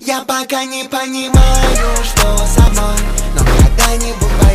Я пока не понимаю, что со мной Но когда-нибудь